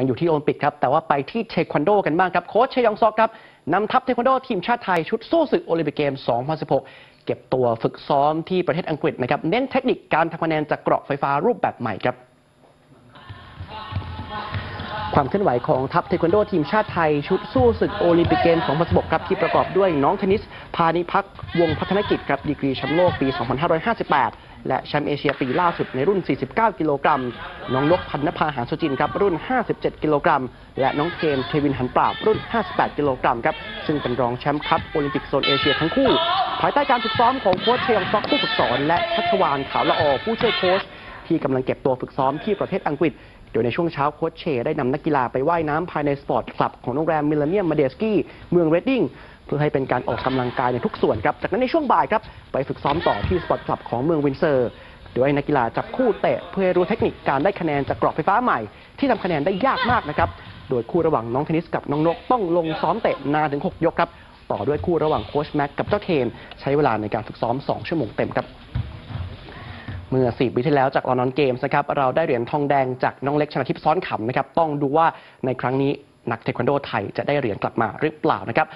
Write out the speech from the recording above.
ยังอยู่ที่โอลิมปิกครับ แต่ว่าไปที่เทควันโดกันบ้างครับ โค้ชเชยองซอกครับนำทัพเทควันโดทีมชาติไทยชุดสู้ศึกโอลิมปิกเกมส์ 2016 เก็บตัวฝึกซ้อมที่ประเทศอังกฤษนะครับ เน้นเทคนิคการทำคะแนนจากเกราะไฟฟ้ารูปแบบใหม่ครับความเคลื่อนไหวของทัพเทควันโดทีมชาติไทยชุดสู้ศึกโอลิมปิกเกมส์ 2016 ครับที่ประกอบด้วยน้องเทนนิส พาณิภัค วงศ์พัฒนกิจครับดีกรีแชมป์โลกปี 2558 และแชมป์เอเชียปีล่าสุดในรุ่น 49 กิโลกรัม น้องนกพรรณนภาหาญสุจินต์ครับรุ่น 57 กิโลกรัม และน้องเทมเทวินทร์ หาญปราบรุ่น 58 กิโลกรัมครับ ซึ่งเป็นรองแชมป์คัดโอลิมปิกโซนเอเชียทั้งคู่ ภายใต้การฝึกซ้อมของโค้ชเช ยองซอกผู้ฝึกสอน และชัชวาล ขาวละออผู้ช่วยโค้ชที่กำลังเก็บตัวฝึกซ้อมที่ประเทศอังกฤษโดยในช่วงเช้าโค้ชเชได้นำนักกีฬาไปว่ายน้ำภายใน sport club ของโรงแรม Millennium Madejski เมืองเรดดิ้ง เพื่อให้เป็นการออกกำลังกายในทุกส่วนครับ จากนั้นในช่วงบ่ายครับไปฝึกซ้อมต่อที่ sport club ของเมืองวินเซอร์โดยนักกีฬาจับคู่เตะเพื่อรู้เทคนิคการได้คะแนนจากเกราะไฟฟ้าใหม่ ที่ทำคะแนนได้ยากมากนะครับ โดยคู่ระหว่างน้องเทนนิสกับน้องนกต้องลงซ้อมเตะนานถึง 6 ยกครับ ต่อด้วยคู่ระหว่างโค้ชแม็กกับเจ้าเทมใช้เวลาในการฝึกซ้อม 2 ชั่วโมงเต็มครับ เมื่อ4ปีที่แล้วจากลอนดอนเกมส์นะครับเราได้เหรียญทองแดงจากน้องเล็กชนาทิพย์ซ้อนขำนะครับต้องดูว่าในครั้งนี้นักเทควันโดไทยจะได้เหรียญกลับมาหรือเปล่านะครับ